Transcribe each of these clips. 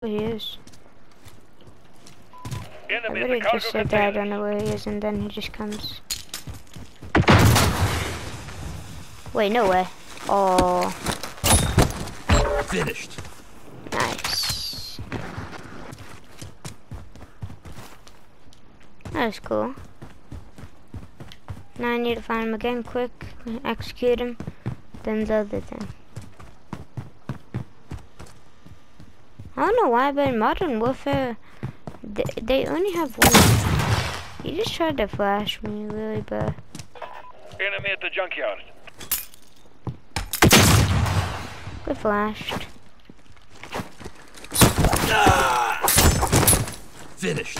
where he is. I Enemy at really the just said that I don't know where he is and then he just comes. Wait, no way. Oh, Finished. nice. That was cool. Now I need to find him again quick, execute him, then the other thing. I don't know why, but in Modern Warfare, they, they only have one. He just tried to flash me really bad. Enemy at the junkyard. Good flashed. Ah! Finished.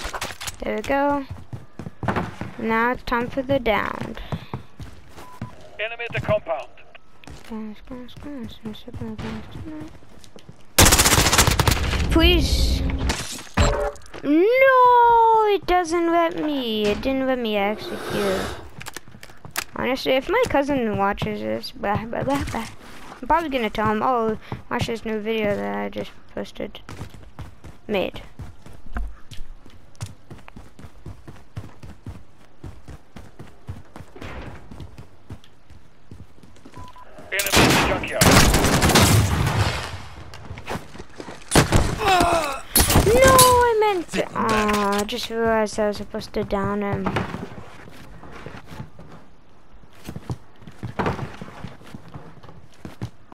There we go. Now it's time for the downed. Enemy at the compound. Guys, guys, guys, I'm sipping on guys tonight. Please. No, it doesn't let me. It didn't let me execute. Honestly, if my cousin watches this, blah, blah, blah, blah, I'm probably gonna tell him, oh, watch this new video that I just posted. Made. Enemy junkyard. No, I meant to. Aw, I just realized I was supposed to down him.